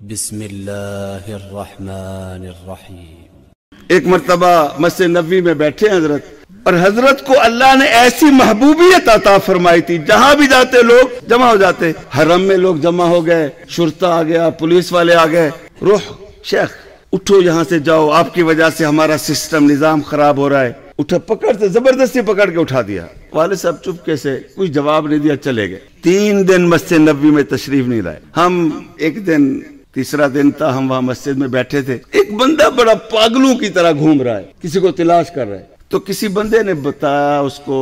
بسم الله الرحمن الرحيم ایک مرتبہ مسجد نبی میں بیٹھے حضرت، اور حضرت کو اللہ نے ایسی محبوبیت عطا فرمائی تھی، جہاں بھی جاتے لوگ جمع ہو جاتے۔ حرم میں لوگ جمع ہو گئے شرطا آ گیا، پولیس والے آ گئے۔ روح، شیخ، اٹھو یہاں سے جاؤ، آپ کی وجہ سے ہمارا سسٹم نظام خراب ہو رہا ہے۔ اٹھا پکڑ سے، زبردستی پکڑ کے اٹھا دیا۔ والد صاحب چپکے سے کوئی جواب نہیں دیا، چلے گئے۔ تین دن مسجد نبی میں تشریف نہیں لائے۔ ہم ایک دن تیسرا دن تھا، ہم وہاں مسجد میں بیٹھے تھے۔ ایک بندہ بڑا پاگلوں کی طرح گھوم رہا ہے، کسی کو تلاش کر رہا ہے۔ تو کسی بندے نے بتایا اس کو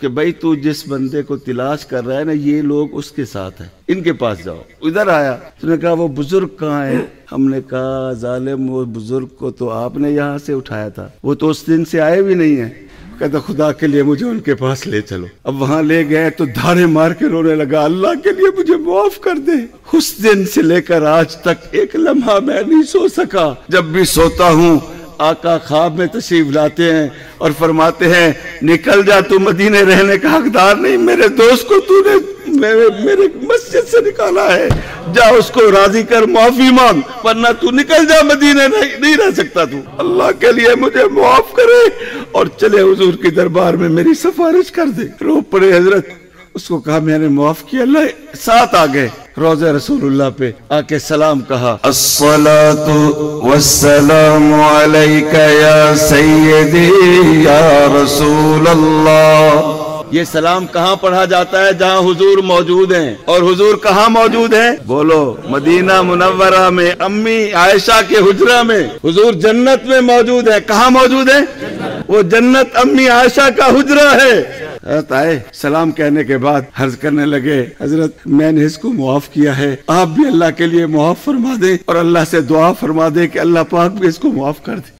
کہ بھائی تو جس بندے کو تلاش کر رہا ہے نا، یہ لوگ اس کے ساتھ ہیں، ان کے پاس جاؤ۔ ادھر آیا تو نے کہا، وہ بزرگ کہاں ہے ہم نے کہا، ظالم وہ بزرگ کو تو آپ نے یہاں سے اٹھایا تھا، وہ تو اس دن سے آئے بھی نہیں ہیں۔ کہتا خدا کے لیے مجھے ان کے پاس لے چلو۔ اب وہاں لے گئے تو دھارے مار کے رونے لگا۔ اللہ کے لیے مجھے معاف کر دے۔ اس دن سے لے کر آج تک ایک لمحہ میں نہیں سو سکا۔ جب بھی سوتا ہوں، آقا خواب میں تشریف لاتے ہیں اور فرماتے ہیں، نکل جا تو مدینے رہنے کا حقدار نہیں، میرے دوست کو تو نے میرے مسجد سے نکالا ہے۔ جا اس کو راضی کر، معافی مانگ، ورنہ تو نکل جا مدینے نہیں رہ سکتا تو۔ اللہ کے لیے مجھے معاف کرے اور چلے حضور کی دربار میں میری سفارش کر دے۔ رو پڑے حضرت۔ اس کو کہا، میں نے معاف کیا، اللہ ساتھ آ گئے۔ روز رسول اللہ پہ آ کے سلام کہا۔ الصلاة والسلام عليك يا سيدي يا رسول الله یہ سلام کہاں پڑھا جاتا ہے جہاں حضور موجود ہیں؟ اور حضور کہاں موجود ہیں؟ بولو، مدینہ منورہ میں، امی عائشہ کے حجرہ میں۔ حضور جنت میں موجود ہے کہاں موجود ہے وہ جنت امی عائشہ کا حجرہ ہے۔ حضرت آئے، سلام کہنے کے بعد حرض کرنے لگے، حضرت میں نے اس کو معاف کیا ہے، آپ بھی اللہ کے لیے معاف فرما دیں اور اللہ سے دعا فرما دیں کہ اللہ پاک بھی اس کو معاف کر دے۔